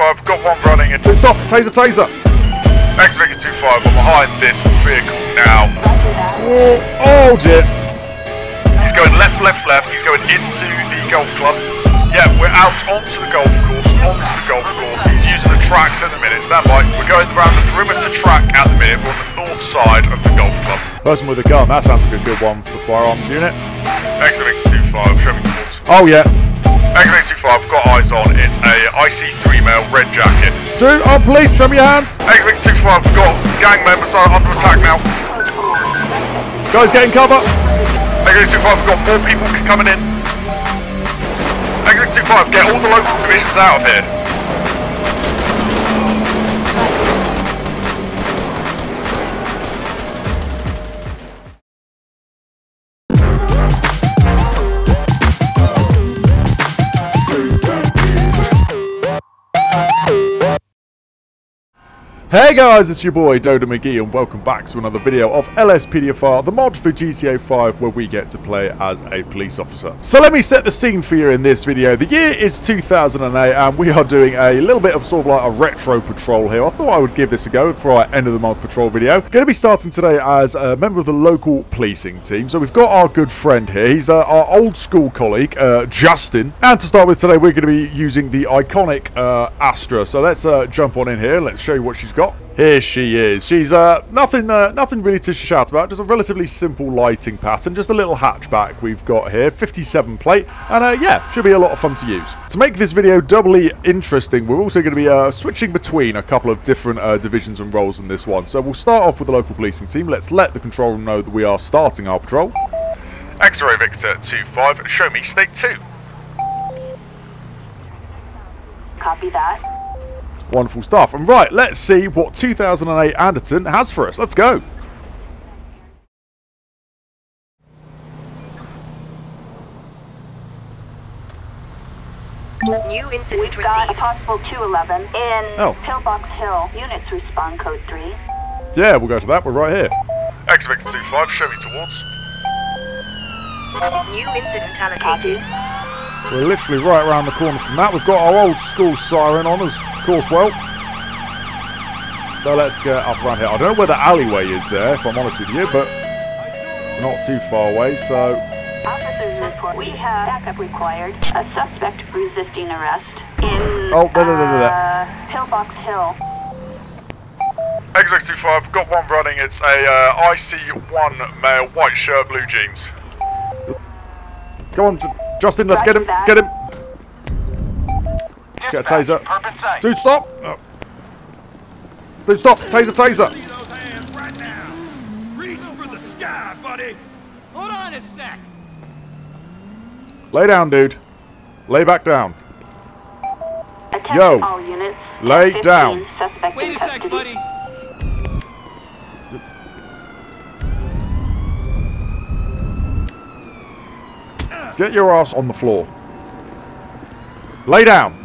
X-Victor 25, got one running in. Stop! Taser, taser! X-Victor 25, I'm behind this vehicle now. Oh, dear. He's going left, left, left. He's going into the golf club. Yeah, we're out onto the golf course, onto the golf course. He's using the tracks at the minute. Stand by. We're going around the perimeter track at the minute. We're on the north side of the golf club. Person with a gun, that sounds like a good one for the firearms unit. X-Victor 25, show me towards. Oh yeah. X-Victor 25, got eyes on. It's a IC3 male, red jacket. Two, oh police, show me your hands! X-Victor 25, we've got gang members are under attack now. Guys getting cover! X-Victor 25, we've got more people coming in. X-Victor 25, get all the local divisions out of here. Hey guys, it's your boy Dodo McGee and welcome back to another video of LSPDFR, the mod for GTA 5 where we get to play as a police officer. So let me set the scene for you in this video. The year is 2008 and we are doing a little bit of sort of like a retro patrol here. I thought I would give this a go for our end of the month patrol video. Going to be starting today as a member of the local policing team. So we've got our good friend here. He's uh, our old school colleague, uh, Justin. And to start with today, we're going to be using the iconic uh, Astra. So let's uh, jump on in here. Let's show you what she's got. Here she is. She's uh, nothing, uh, nothing really to shout about. Just a relatively simple lighting pattern. Just a little hatchback we've got here, 57 plate, and uh, yeah, should be a lot of fun to use. To make this video doubly interesting, we're also going to be uh, switching between a couple of different uh, divisions and roles in this one. So we'll start off with the local policing team. Let's let the control room know that we are starting our patrol. X-Ray Victor 2-5, show me state 2. Copy that. Wonderful stuff. And right, let's see what 2008 Anderton has for us. Let's go. New incident We've got a received. possible 211 in Oh. Pillbox Hill. Units respond code 3. Yeah, we'll go to that. We're right here. X-Victor 25, show me towards. New incident allocated. We're literally right around the corner from that. We've got our old school siren on us, of course, well. So let's get up around here. I don't know where the alleyway is there, if I'm honest with you, but not too far away, so... Officers report we have backup required. A suspect resisting arrest in Oh, there, there, there, there. uh, Pillbox Hill. X-Victor 25, got one running. It's a uh, IC1 male, white shirt, blue jeans. Come on, Justin, let's get him, get him. Let's get a taser. Dude, stop! Oh. Dude, stop! Taser, taser! See those hands right now. Reach for the sky, buddy. Hold on a sec. Lay down, dude. Lay back down. Attention Yo. all units. Lay down. Wait a sec, custody. buddy. Get your ass on the floor. Lay down.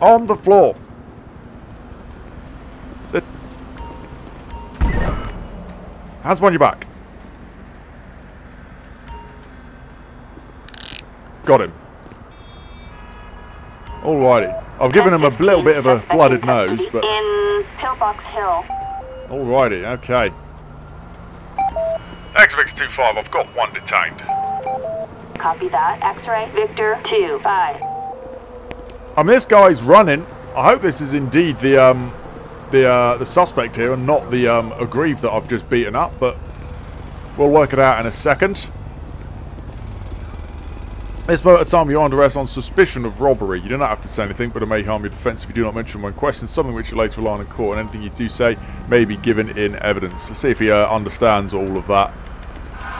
On the floor. This. Hands behind your back. Got him. Alrighty. I've given him a little bit of a blooded nose, but In Pillbox Hill. alrighty, okay. X-Victor 25, I've got one detained. Copy that. X-ray. Victor 2 5. I mean, this guy's running. I hope this is indeed the um, the uh, the suspect here, and not the um, aggrieved that I've just beaten up. But we'll work it out in a second. This moment of time, you're under arrest on suspicion of robbery. You do not have to say anything, but it may harm your defence if you do not mention when questioned something which you later rely on in court, and anything you do say may be given in evidence. Let's see if he uh, understands all of that.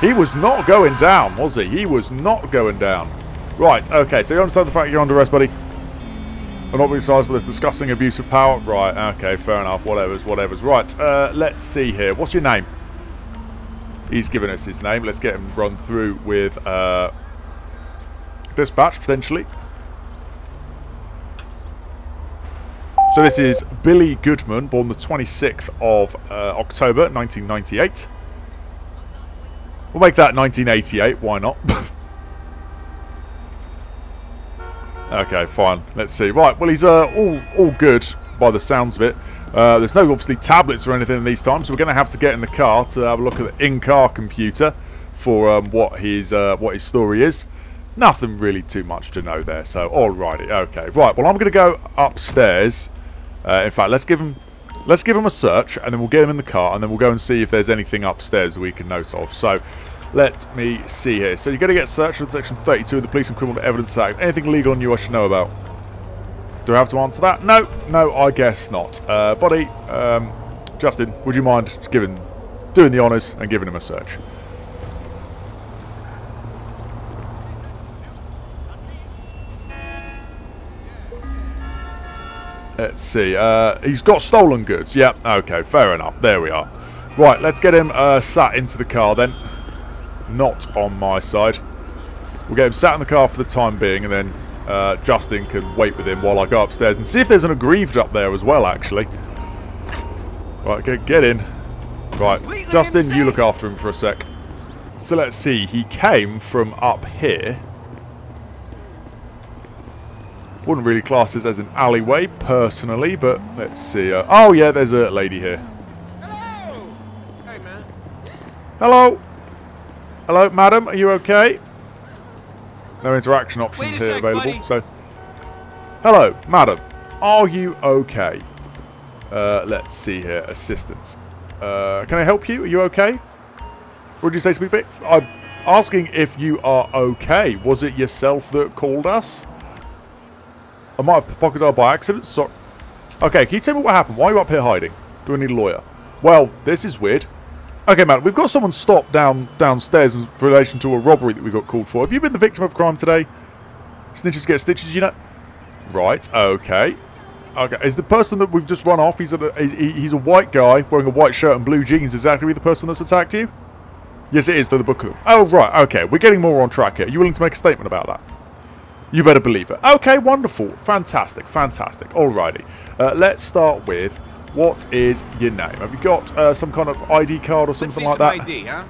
He was not going down, was he? He was not going down. Right, okay, so you understand the fact you're under arrest, buddy? I'm not being but it's discussing abuse of power. Right, okay, fair enough. Whatever's, whatever's. Right, uh, let's see here. What's your name? He's given us his name. Let's get him run through with uh, dispatch, potentially. So this is Billy Goodman, born the 26th of uh, October, 1998. We'll make that 1988, why not? Okay, fine. Let's see. Right, well, he's uh, all all good by the sounds of it. Uh, there's no obviously tablets or anything these times, so we're going to have to get in the car to have a look at the in-car computer for um, what his uh, what his story is. Nothing really too much to know there. So, alrighty, okay, right. Well, I'm going to go upstairs. Uh, in fact, let's give him let's give him a search, and then we'll get him in the car, and then we'll go and see if there's anything upstairs we can note of. So. Let me see here. So you're going to get searched under Section 32 of the Police and Criminal Evidence Act. Anything legal on you I should know about? Do I have to answer that? No, no, I guess not. Uh, buddy, um, Justin, would you mind giving, doing the honours and giving him a search? Let's see. Uh, he's got stolen goods. Yep. Okay. Fair enough. There we are. Right. Let's get him uh, sat into the car then. Not on my side. We'll get him sat in the car for the time being, and then uh, Justin can wait with him while I go upstairs and see if there's an aggrieved up there as well. Actually. Right. Get get in. Right. Justin, you look after him for a sec. So let's see. He came from up here. Wouldn't really class this as an alleyway, personally, but let's see. Uh, oh, yeah, there's a lady here. Hello! Hey, man. Hello? Hello, madam, are you okay? No interaction options here sec, available, buddy. so... Hello, madam. Are you okay? Uh, let's see here. Assistance. Uh, can I help you? Are you okay? What did you say me, Vic? I'm asking if you are okay. Was it yourself that called us? I might have pocketed her by accident. So okay, can you tell me what happened? Why are you up here hiding? Do I need a lawyer? Well, this is weird. Okay, man, we've got someone stopped down downstairs in relation to a robbery that we got called for. Have you been the victim of crime today? Snitches get stitches, you know. Right. Okay. Okay. Is the person that we've just run off? He's a he's, a white guy wearing a white shirt and blue jeans. Is that the person that's attacked you? Yes, it is. Through the book. Oh, right. Okay. We're getting more on track here. Are you willing to make a statement about that? You better believe it. Okay, wonderful. Fantastic, fantastic. Alrighty. Uh, let's start with, what is your name? Have you got uh, some kind of ID card or something like some that? ID, huh?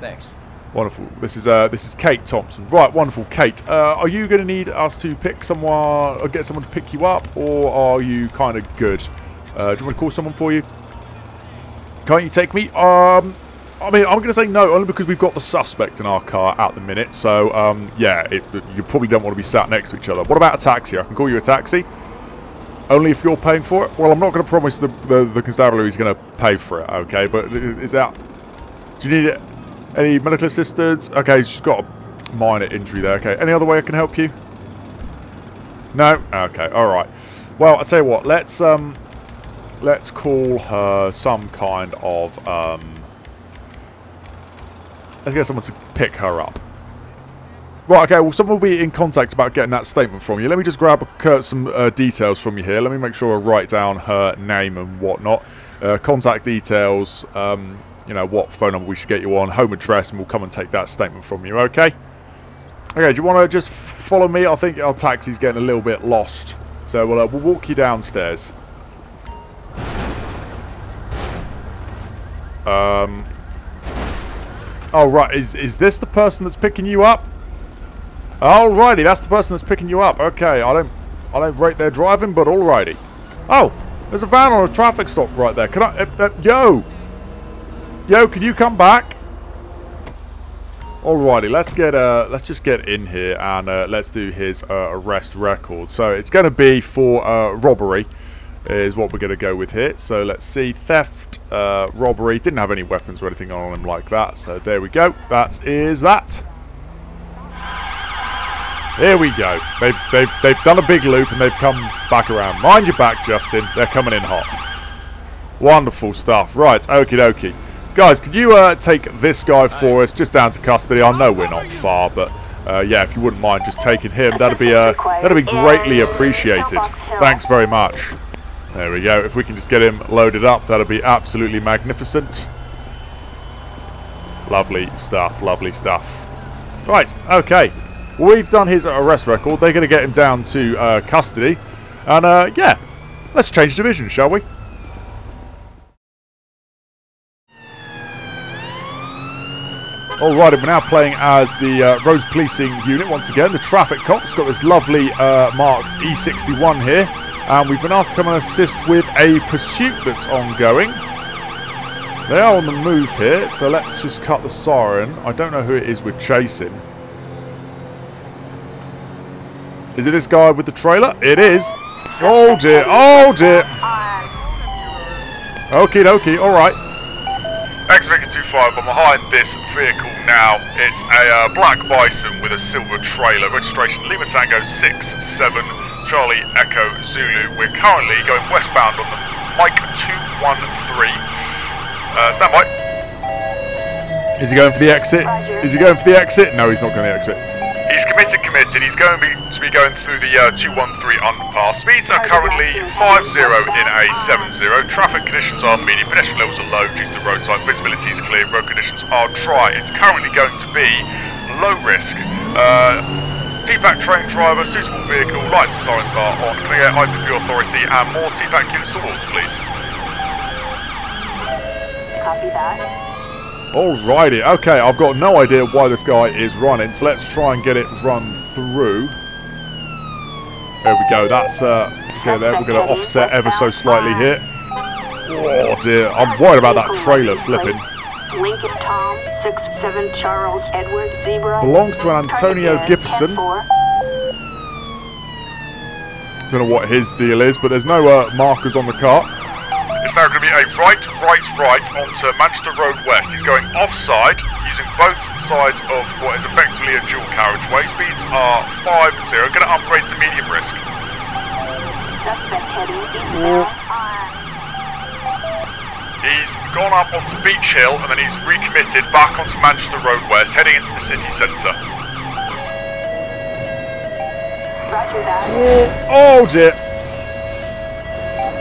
Thanks. Wonderful. This is uh, this is Kate Thompson. Right, wonderful. Kate, uh, are you going to need us to pick someone or get someone to pick you up, or are you kind of good? Uh, do you want to call someone for you? Can't you take me? Um, I mean, I'm going to say no, only because we've got the suspect in our car at the minute. So, um, yeah, it, you probably don't want to be sat next to each other. What about a taxi? I can call you a taxi. Only if you're paying for it. Well, I'm not going to promise the the, the constabulary is going to pay for it. Okay, but is that? Do you need? Any medical assistance? Okay, she's got a minor injury there. Okay, any other way I can help you? No. Okay. All right. Well, I'll tell you what. Let's um, let's call her some kind of um. Let's get someone to pick her up. Right, okay, well, someone will be in contact about getting that statement from you. Let me just grab uh, some uh, details from you here. Let me make sure I write down her name and whatnot. Uh, contact details, um, you know, what phone number we should get you on, home address, and we'll come and take that statement from you, okay? Okay, do you want to just follow me? I think our taxi's getting a little bit lost. So we'll, uh, we'll walk you downstairs. Um... Oh, right, is, is this the person that's picking you up? Alrighty, that's the person that's picking you up. Okay, I don't I don't rate their driving, but alrighty. Oh, there's a van on a traffic stop right there. Can I... Uh, uh, yo! Yo, can you come back? Alrighty, let's get uh, let's just get in here and uh, let's do his uh, arrest record. So it's going to be for uh, robbery, is what we're going to go with here. So let's see, theft, uh, robbery. Didn't have any weapons or anything on him like that. So there we go. That is that. Here we go. They've, they've, they've done a big loop and they've come back around. Mind your back, Justin. They're coming in hot. Wonderful stuff. Right, okie dokie. Guys, could you uh, take this guy for us just down to custody? I know we're not far, but uh, yeah, if you wouldn't mind just taking him, that'd be uh, that'd be greatly appreciated. Thanks very much. There we go. If we can just get him loaded up, that'd be absolutely magnificent. Lovely stuff. Lovely stuff. Right. Okay. We've done his arrest record. They're going to get him down to uh, custody. And, uh, yeah, let's change division, shall we? Alrighty, we're now playing as the uh, Roads Policing Unit once again. The traffic cops got this lovely uh, marked E61 here. And we've been asked to come and assist with a pursuit that's ongoing. They are on the move here, so let's just cut the siren. I don't know who it is we're chasing. Is it this guy with the trailer? It is. Oh dear, oh dear. Okie dokie, alright. X-Victor 25, I'm behind this vehicle now. It's a uh, black bison with a silver trailer. Registration Lima Tango 67 Charlie Echo Zulu. We're currently going westbound on the Mike 213. Uh, stand by. Is he going for the exit? Is he going for the exit? No, he's not going to the exit. He's committed, committed. He's going to be, going through the uh, 213 underpass. Speeds are currently 50 in a 70. Traffic conditions are medium. Pedestrian levels are low due to the road type. Visibility is clear. Road conditions are dry. It's currently going to be low risk. Uh, TPAC train driver, suitable vehicle, lights and sirens are on. Clear IPP authority and more TPAC units to towards, please. Copy that. Alrighty, okay, I've got no idea why this guy is running, so let's try and get it run through. There we go, that's, uh, okay there, we're going to offset ever so slightly here. Oh dear, I'm worried about that trailer flipping. Lincoln Tom, 67 Charles Edward Zebra. Belongs to an Antonio Gibson. 10-4. Don't know what his deal is, but there's no uh, markers on the car. It's now going to be a right, right, right onto Manchester Road West. He's going offside using both sides of what is effectively a dual carriageway. Speeds are 5 and 0. Going to upgrade to medium risk. He's gone up onto Beach Hill and then he's recommitted back onto Manchester Road West, heading into the city centre. Oh dear.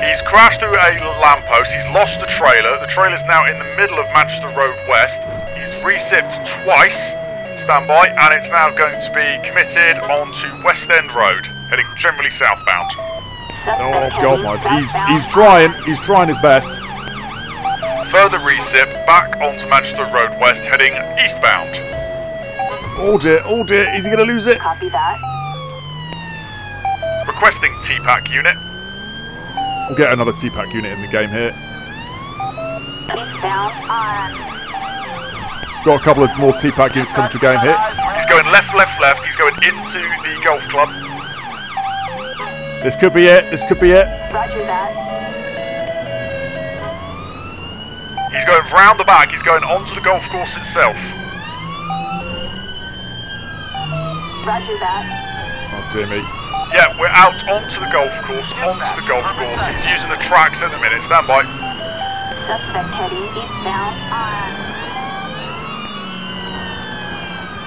He's crashed through a lamppost. He's lost the trailer. The trailer's now in the middle of Manchester Road West. He's recipped twice. Stand by, and it's now going to be committed onto West End Road, heading generally southbound. Oh god, my, he's, he's trying, he's trying his best. Further recip back onto Manchester Road West, heading eastbound. Oh dear, oh dear, is he going to lose it? Copy that. Requesting TPAC unit. We'll get another TPAC unit in the game here. Got a couple of more TPAC units coming to game here. He's going left, left, left. He's going into the golf club. This could be it, this could be it. Roger that. He's going round the back. He's going onto the golf course itself. Roger that. Oh dear me. Yeah, we're out onto the golf course, onto the golf course. He's using the tracks at the minute. Stand by. Suspect heading eastbound on.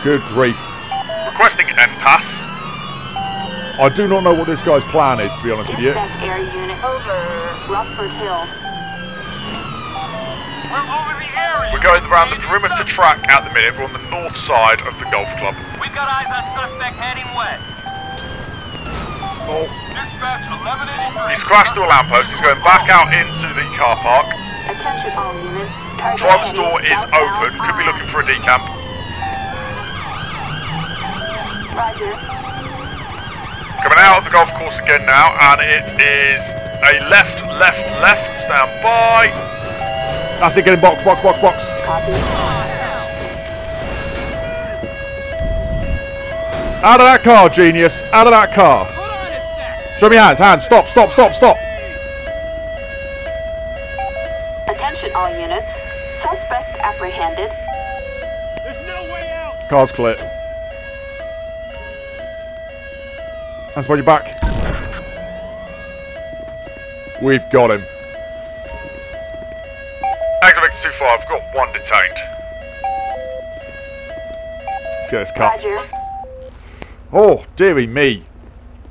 Good grief. Requesting NPAS. I do not know what this guy's plan is, to be honest with you. Dispatch air unit over. Rockford Hill. We're over the area. We're going around the perimeter track at the minute. We're on the north side of the golf club. We've got eyes on suspect heading west. Dispatch 1183. He's crashed through a lamppost. He's going back out into the car park. Heading door is open. Could be looking for a decamp. Coming out of the golf course again now, and it is a left, left, left. Stand by. that's it, get in box, box, box, box. Out of that car, genius. Out of that car. Show me hands, hands. Stop, stop, stop, stop. Attention all units. Suspect apprehended. There's no way out. Car's clear. Hands behind your back. We've got him. Activate 25. I've got one detained. Let's get this car. Roger. Oh, dearie me.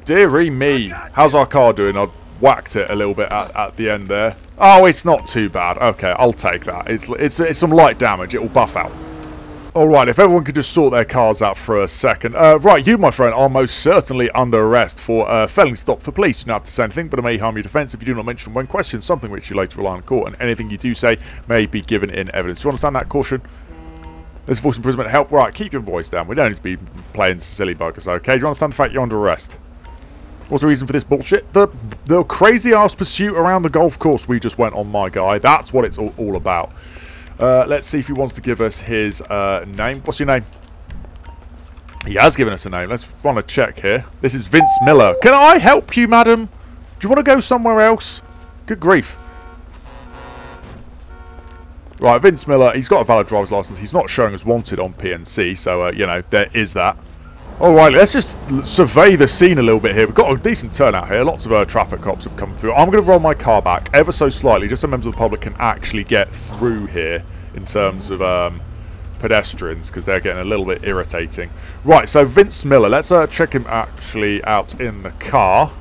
Dearie me. How's our car doing? I whacked it a little bit at, at the end there. Oh, it's not too bad. Okay, I'll take that. It's, it's, it's some light damage. It will buff out. Alright, if everyone could just sort their cars out for a second. Uh, right, you, my friend, are most certainly under arrest for uh, failing to stop for police. You don't have to say anything, but it may harm your defence if you do not mention when questioned, something which you later rely on court, and anything you do say may be given in evidence. Do you understand that caution? There's false imprisonment help. Right, keep your voice down. We don't need to be playing silly buggers, okay? Do you understand the fact you're under arrest? What's the reason for this bullshit? The the crazy ass pursuit around the golf course we just went on, my guy. That's what it's all, all about. Uh, let's see if he wants to give us his uh, name. What's your name? He has given us a name. Let's run a check here. This is Vince Miller. Can I help you, madam? Do you want to go somewhere else? Good grief. Right, Vince Miller, he's got a valid driver's license. He's not showing as wanted on PNC, so, uh, you know, there is that. Alright, let's just survey the scene a little bit here. We've got a decent turnout here. Lots of uh, traffic cops have come through. I'm going to roll my car back ever so slightly, just so members of the public can actually get through here in terms of um, pedestrians, because they're getting a little bit irritating. Right, so Vince Miller, let's uh, check him actually out in the car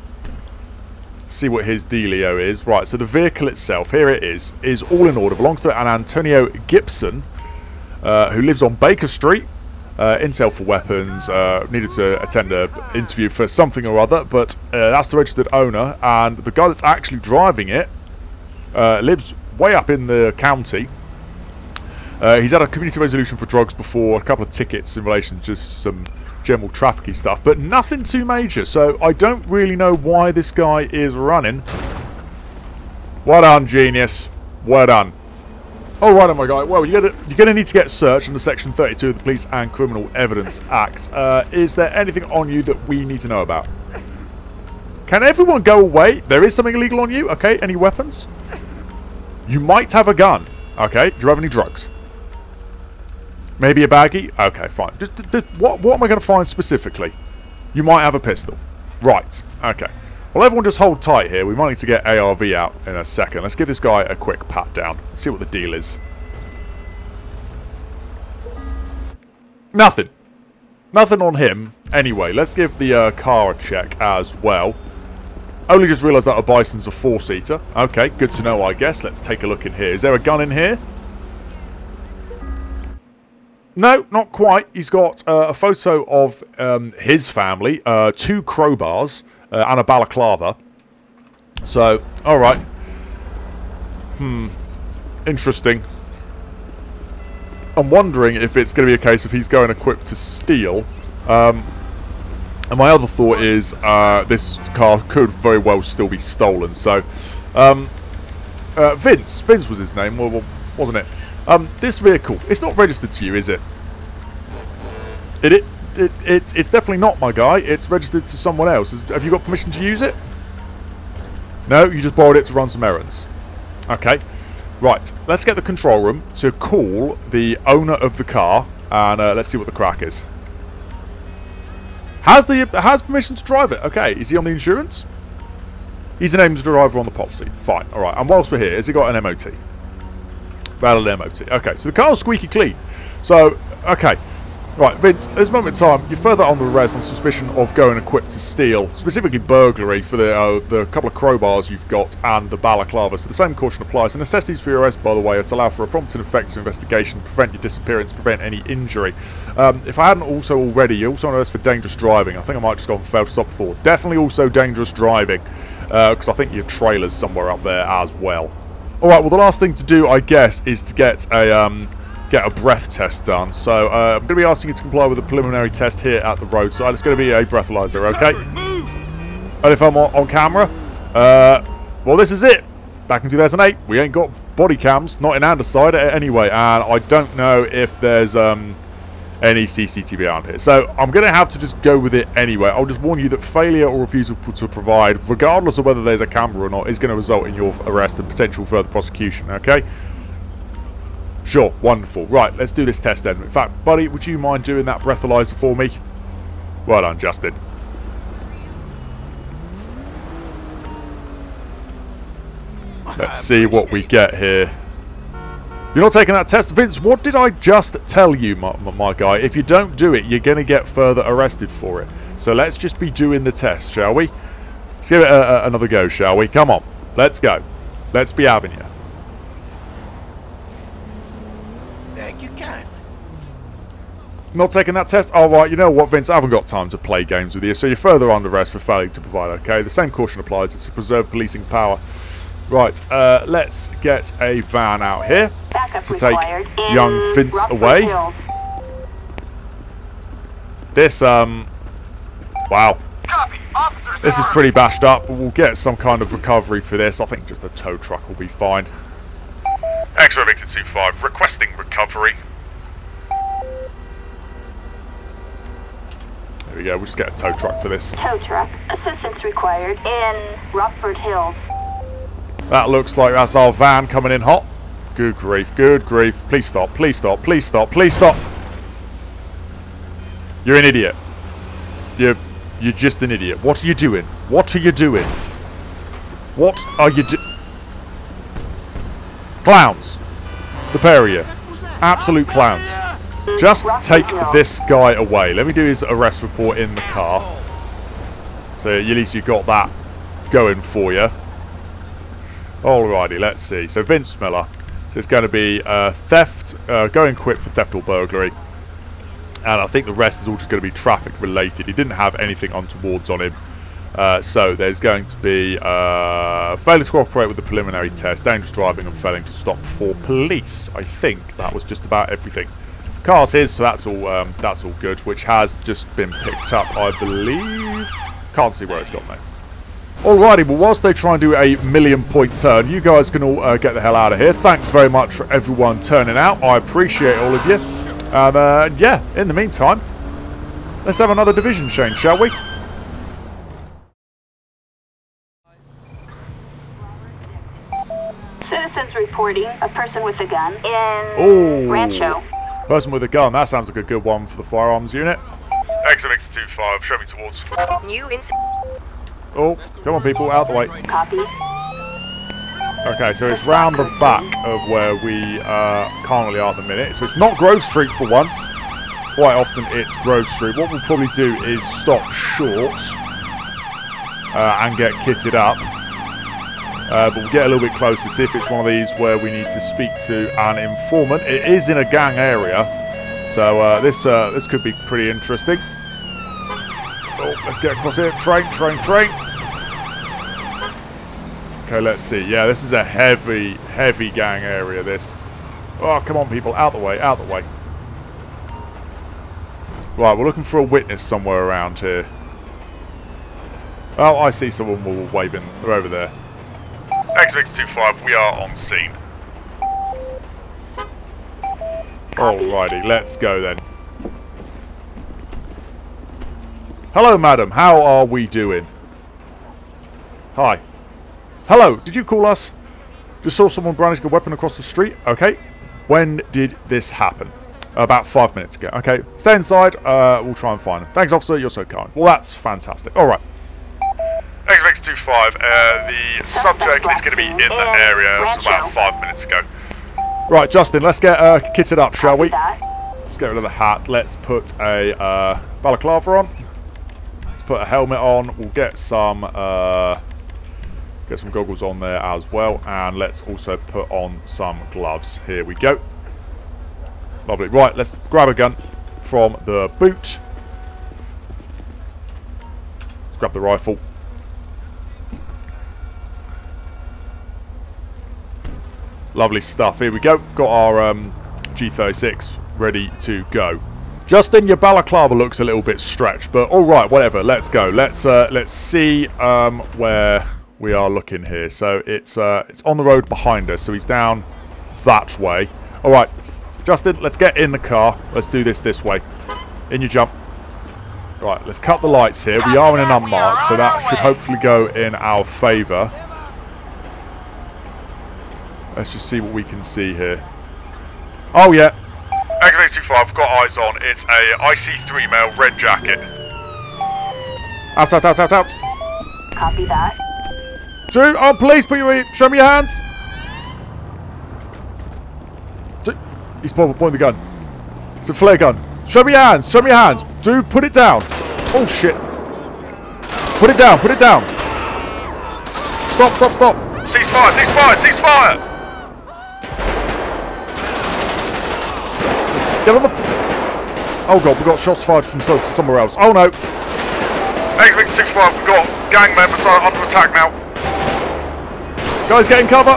see what his dealio is. Right, so the vehicle itself, here it is, is all in order. Belongs to an Antonio Gibson, uh, who lives on Baker Street. Uh, Intel for weapons. Uh, needed to attend an interview for something or other, but uh, that's the registered owner. And the guy that's actually driving it uh, lives way up in the county. Uh, he's had a community resolution for drugs before, a couple of tickets in relation to some general trafficy stuff, but nothing too major. So I don't really know why this guy is running. Well done, genius. Well done. All right, oh my guy. Well, you're gonna, you're gonna need to get searched under Section 32 of the Police and Criminal Evidence Act. Uh, is there anything on you that we need to know about? Can everyone go away? There is something illegal on you. Okay. Any weapons? You might have a gun. Okay. Do you have any drugs? Maybe a baggie? Okay, fine. Just, just what, what am I going to find specifically? You might have a pistol. Right. Okay. Well, everyone just hold tight here. We might need to get ARV out in a second. Let's give this guy a quick pat down. See what the deal is. Nothing. Nothing on him. Anyway, let's give the uh, car a check as well. Only just realised that a Bison's a four-seater. Okay, good to know, I guess. Let's take a look in here. Is there a gun in here? No, not quite. He's got uh, a photo of um, his family, uh, two crowbars, uh, and a balaclava. So, alright. Hmm. Interesting. I'm wondering if it's going to be a case of he's going equipped to steal. Um, and my other thought is uh, this car could very well still be stolen. So, um, uh, Vince. Vince was his name, wasn't it? Um, this vehicle, it's not registered to you, is it? It, it, it, it, it's definitely not my guy. It's registered to someone else. Have you got permission to use it? No, you just borrowed it to run some errands. Okay. Right, let's get the control room to call the owner of the car, and uh, let's see what the crack is. Has the has permission to drive it? Okay, is he on the insurance? He's an named driver on the policy. Fine, alright. And whilst we're here, has he got an MOT? Valid MOT. Okay, so the car's squeaky clean. So, okay. Right, Vince, at this moment in time, you're further on the res on suspicion of going equipped to steal, specifically burglary for the uh, the couple of crowbars you've got and the balaclava. So the same caution applies. The necessities for your arrest, by the way, are to allow for a prompt and effective investigation, prevent your disappearance, prevent any injury. Um, if I hadn't also already, you're also on arrest for dangerous driving. I think I might just go and fail to stop before. Definitely also dangerous driving, because uh, I think your trailer's somewhere up there as well. Alright, well the last thing to do, I guess, is to get a... Um, get a breath test done. So uh, I'm going to be asking you to comply with a preliminary test here at the roadside. It's going to be a breathalyzer, okay? And if I'm on, on camera, uh, well, this is it. Back in 2008, we ain't got body cams, not in Anderside anyway, and I don't know if there's um, any CCTV around here. So I'm going to have to just go with it anyway. I'll just warn you that failure or refusal to provide, regardless of whether there's a camera or not, is going to result in your arrest and potential further prosecution, okay? Sure, wonderful. Right, let's do this test then. In fact, buddy, would you mind doing that breathalyzer for me? Well done, Justin. Let's see what we get here. You're not taking that test. Vince, what did I just tell you, my, my guy? If you don't do it, you're going to get further arrested for it. So let's just be doing the test, shall we? Let's give it a, a, another go, shall we? Come on. Let's go. Let's be having you. Not taking that test? All right, you know what, Vince? I haven't got time to play games with you, so you're further under arrest for failing to provide, okay? The same caution applies. It's to preserve policing power. Right, uh, let's get a van out here Backup to take young Vince Rockford away. Hills. This, um... Wow. This is pretty bashed up, but we'll get some kind of recovery for this. I think just a tow truck will be fine. X-ray Victor 25, requesting recovery. There we go, we'll just get a tow truck for this. Tow truck. Assistance required in Rockford Hills. That looks like that's our van coming in hot. Good grief, good grief. Please stop, please stop, please stop, please stop. You're an idiot. You're, you're just an idiot. What are you doing? What are you doing? What are you do- Clowns. The pair of you. Absolute clowns. Just take this guy away. Let me do his arrest report in the car. So at least you got that going for you. Alrighty, let's see. So Vince Miller. So it's going to be uh, theft, uh, going quick for theft or burglary. And I think the rest is all just going to be traffic related. He didn't have anything untowards on him. Uh, so there's going to be uh, failure to cooperate with the preliminary test, dangerous driving and failing to stop for police. I think that was just about everything. Car's so that's all um, that's all good, which has just been picked up, I believe. Can't see where it's gone though. Alrighty, well whilst they try and do a million point turn, you guys can all uh, get the hell out of here. Thanks very much for everyone turning out. I appreciate all of you. And uh, yeah, in the meantime, let's have another division change, shall we? Citizens reporting a person with a gun in Ooh. Rancho. Person with a gun, that sounds like a good one for the firearms unit. X-ray Victor 25, show me towards. New incident. Oh, come on people, out the way. Copy. Okay, so it's round the back of where we uh, currently are at the minute. So it's not Grove Street for once. Quite often it's Grove Street. What we'll probably do is stop short uh, and get kitted up. Uh, but we'll get a little bit closer, see if it's one of these where we need to speak to an informant. It is in a gang area, so uh, this uh, this could be pretty interesting. Oh, let's get across here. Train, train, train. Okay, let's see. Yeah, this is a heavy, heavy gang area, this. Oh, come on, people. Out the way, out the way. Right, we're looking for a witness somewhere around here. Oh, I see someone waving. They're over there. X-ray Victor 25, we are on scene. Alrighty, let's go then. Hello, madam. How are we doing? Hi. Hello, did you call us? Just saw someone brandishing a weapon across the street. Okay. When did this happen? About five minutes ago. Okay. Stay inside. Uh, we'll try and find him. Thanks, officer. You're so kind. Well, that's fantastic. All right. X-ray Victor 25, uh, the subject is going to be in the area. It was about five minutes ago. Right, Justin, let's get uh, kitted up, shall we? Let's get rid of the hat. Let's put a uh, balaclava on. Let's put a helmet on. We'll get some uh, get some goggles on there as well, and let's also put on some gloves. Here we go. Lovely. Right, let's grab a gun from the boot. Let's grab the rifle. Lovely stuff. Here we go. Got our um, G36 ready to go. Justin, your balaclava looks a little bit stretched, but all right, whatever. Let's go. Let's uh, let's see um, where we are looking here. So it's uh, it's on the road behind us. So he's down that way. All right, Justin, let's get in the car. Let's do this this way. In you jump. Right, let's cut the lights here. We are in an unmarked, so that should hopefully go in our favour. Let's just see what we can see here. Oh, yeah. X-ray 25, got eyes on. It's a IC3 male, red jacket. Out, out, out, out, out. Copy that. Drew, oh, please put your, show me your hands. He's pointing the gun. It's a flare gun. Show me your hands, show me your hands. Drew, put it down. Oh, shit. Put it down, put it down. Stop, stop, stop. Cease fire. Cease fire. ceasefire, ceasefire! Get on the... Oh, God, we got shots fired from somewhere else. Oh, no. X-ray 25, we've got gang members are under attack now. Guys, get in cover.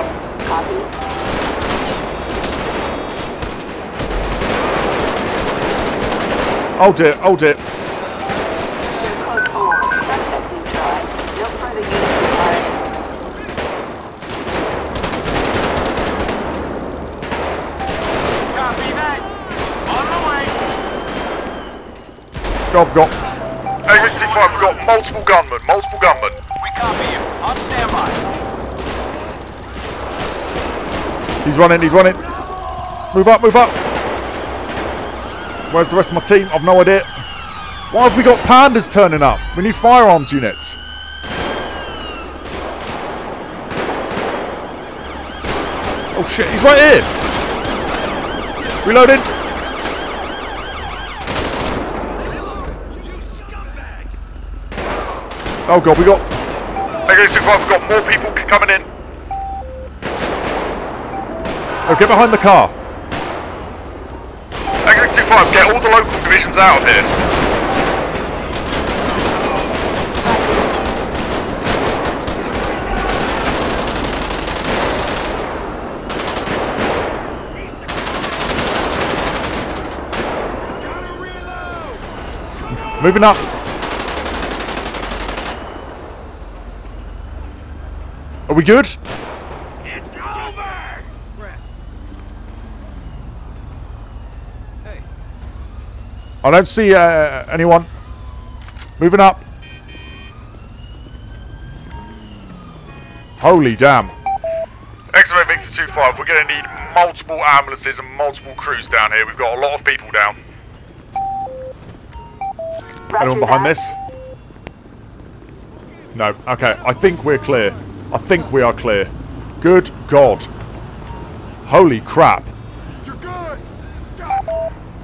Copy. Oh, dear, oh, dear. Go, go. Agency 5, we've got multiple gunmen, multiple gunmen. We copy you. On standby. He's running, he's running. Move up, move up. Where's the rest of my team? I've no idea. Why have we got pandas turning up? We need firearms units. Oh shit, he's right here. Reloading. Oh god, we got Agency 5, we've got more people coming in. Oh, get behind the car. Agency 5, get all the local divisions out of here. Moving up. We good? It's over! Hey, I don't see uh, anyone. Moving up. Holy damn. Excellent, Victor 2-5, we're going to need multiple ambulances and multiple crews down here. We've got a lot of people down. Anyone behind this? No. Okay, I think we're clear. I think we are clear. Good God. Holy crap. you're good!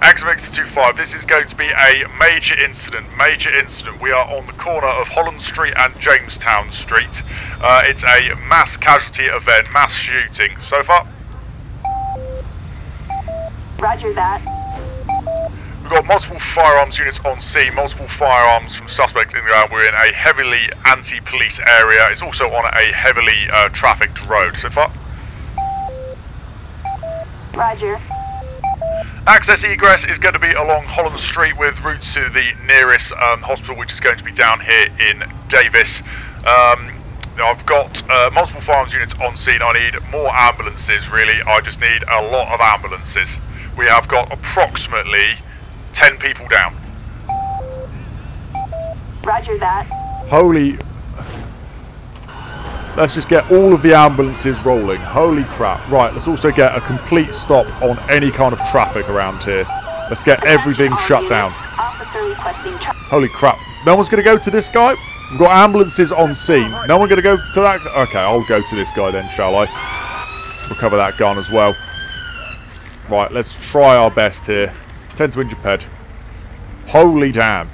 Excellent, Victor 2-5, this is going to be a major incident, major incident. We are on the corner of Holland Street and Jamestown Street. Uh, it's a mass casualty event, mass shooting. So far, Roger that. We've got multiple firearms units on scene, multiple firearms from suspects in the ground. We're in a heavily anti-police area. It's also on a heavily uh, trafficked road so far. Roger. Access egress is going to be along Holland Street with routes to the nearest um, hospital, which is going to be down here in Davis. Um, I've got uh, multiple firearms units on scene. I need more ambulances, really. I just need a lot of ambulances. We have got approximately 10 people down. Roger that. Holy... Let's just get all of the ambulances rolling. Holy crap. Right, let's also get a complete stop on any kind of traffic around here. Let's get everything shut units, down. Officer requesting tra- Holy crap. No one's going to go to this guy? We've got ambulances on scene. No one going to go to that? Okay, I'll go to this guy then, shall I? Recover that gun as well. Right, let's try our best here. 10 to injure ped. Holy damn.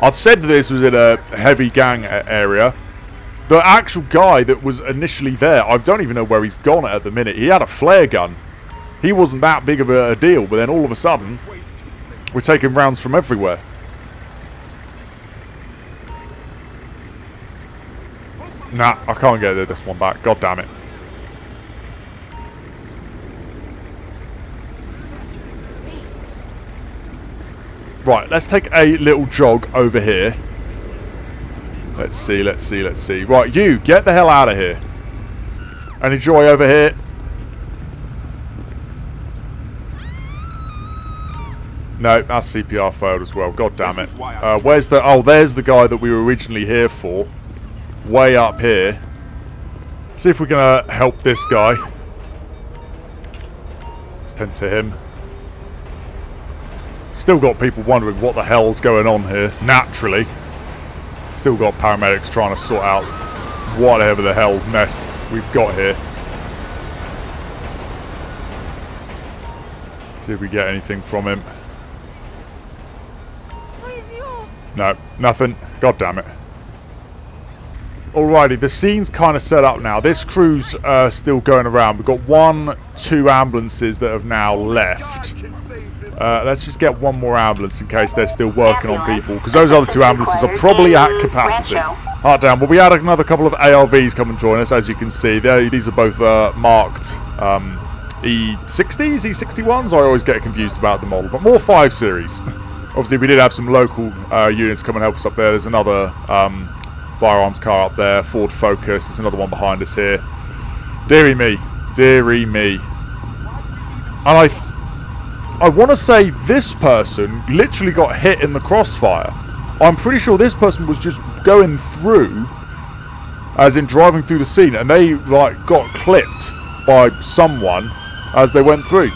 I said this was in a heavy gang area. The actual guy that was initially there, I don't even know where he's gone at the minute. He had a flare gun. He wasn't that big of a deal, but then all of a sudden, we're taking rounds from everywhere. Nah, I can't get this one back. God damn it. Right, let's take a little jog over here. Let's see, let's see, let's see. Right, you, get the hell out of here. Any joy over here? No, that's CPR failed as well. God damn it. Uh, where's the... Oh, there's the guy that we were originally here for. Way up here. See if we're going to help this guy. Let's tend to him. Still got people wondering what the hell's going on here. Naturally. Still got paramedics trying to sort out whatever the hell mess we've got here. See if we get anything from him. No, nothing. God damn it. Alrighty, the scene's kind of set up now. This crew's uh, still going around. We've got one, two ambulances that have now left. Uh, let's just get one more ambulance in case they're still working on people. Because those other two ambulances are probably at capacity. Heart down. Well, we had another couple of ARVs come and join us, as you can see. They, these are both uh, marked um, E60s, E61s. I always get confused about the model. But more 5 Series. Obviously, we did have some local uh, units come and help us up there. There's another um, firearms car up there, Ford Focus. There's another one behind us here. Deary me, deary me. And I, I want to say this person literally got hit in the crossfire. I'm pretty sure this person was just going through, as in driving through the scene, and they like got clipped by someone as they went through.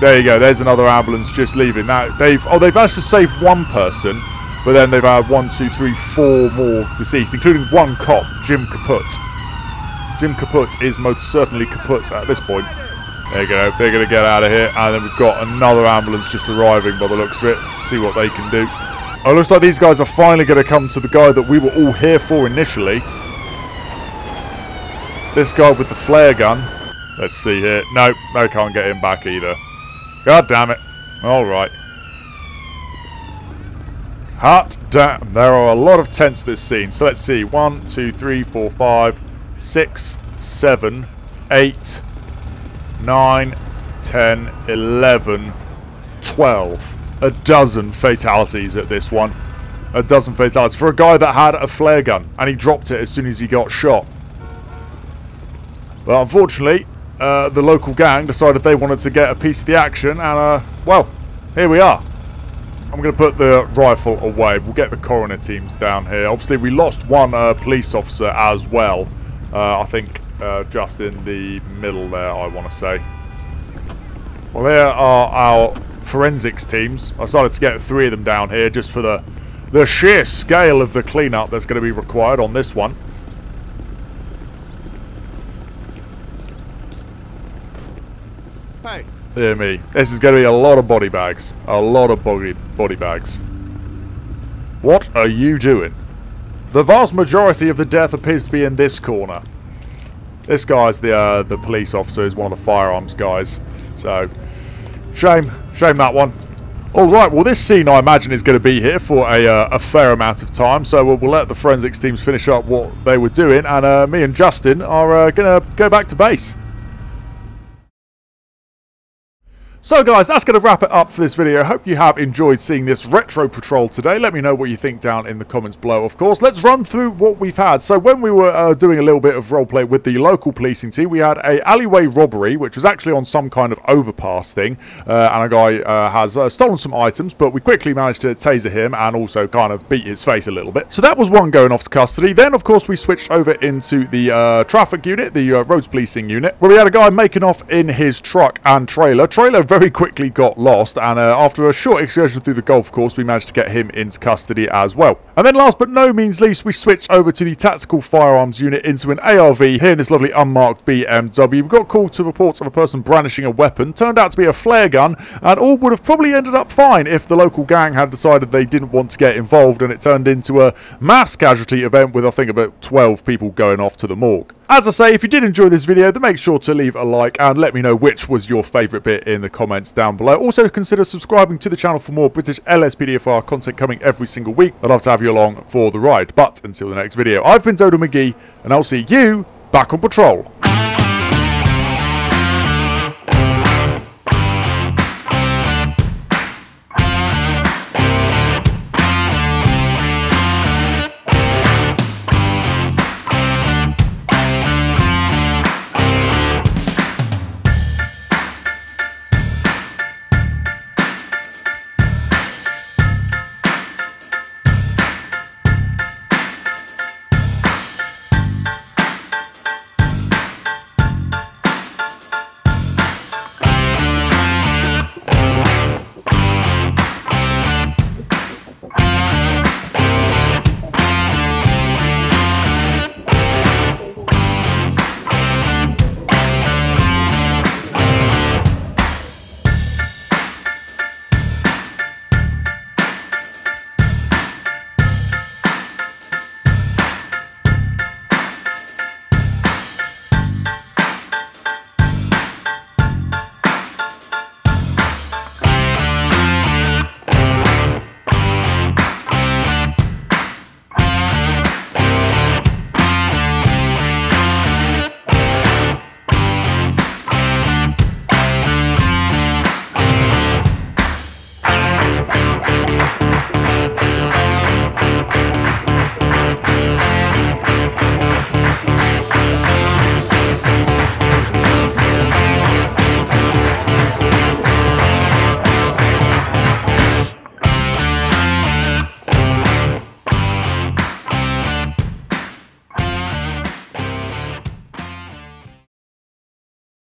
There you go. There's another ambulance just leaving. Now they've oh they've managed to save one person, but then they've had one, two, three, four more deceased, including one cop, Jim Kaput. Jim Kaput is most certainly kaput at this point. There you go. They're going to get out of here, and then we've got another ambulance just arriving by the looks of it. See what they can do. Oh, looks like these guys are finally going to come to the guy that we were all here for initially. This guy with the flare gun. Let's see here. No, no, can't get him back either. God damn it. Alright. Hot damn. There are a lot of tents this scene. So let's see. One, two, three, four, five, six, seven, eight, nine, ten, eleven, twelve. A dozen fatalities at this one. A dozen fatalities. For a guy that had a flare gun. And he dropped it as soon as he got shot. But unfortunately, uh, the local gang decided they wanted to get a piece of the action, and uh, well, here we are. I'm going to put the rifle away. We'll get the coroner teams down here. Obviously, we lost one uh, police officer as well. Uh, I think uh, just in the middle there, I want to say. Well, there are our forensics teams. I started to get three of them down here just for the, the sheer scale of the cleanup that's going to be required on this one. Hey, Dear me. This is going to be a lot of body bags. A lot of body, body bags. What are you doing? The vast majority of the death appears to be in this corner. This guy's the uh, the police officer, is one of the firearms guys. So, shame. Shame that one. Alright, well this scene I imagine is going to be here for a, uh, a fair amount of time. So we'll, we'll let the forensics teams finish up what they were doing. And uh, me and Justin are uh, going to go back to base. So guys, that's going to wrap it up for this video. Hope you have enjoyed seeing this retro patrol today. Let me know what you think down in the comments below, of course. Let's run through what we've had. So when we were uh, doing a little bit of roleplay with the local policing team, we had a alleyway robbery, which was actually on some kind of overpass thing. Uh, and a guy uh, has uh, stolen some items, but we quickly managed to taser him and also kind of beat his face a little bit. So that was one going off to custody. Then, of course, we switched over into the uh, traffic unit, the uh, roads policing unit, where we had a guy making off in his truck and trailer. Trailer very quickly got lost, and uh, after a short excursion through the golf course, we managed to get him into custody as well. And then last but no means least, we switched over to the tactical firearms unit into an ARV here in this lovely unmarked BMW. We got called to reports of a person brandishing a weapon. Turned out to be a flare gun, and all would have probably ended up fine if the local gang had decided they didn't want to get involved, and it turned into a mass casualty event with, I think, about 12 people going off to the morgue. As I say, if you did enjoy this video, then make sure to leave a like and let me know which was your favourite bit in the comments down below. Also, consider subscribing to the channel for more British LSPDFR content coming every single week. I'd love to have you along for the ride. But until the next video, I've been Dodo McGee, and I'll see you back on patrol.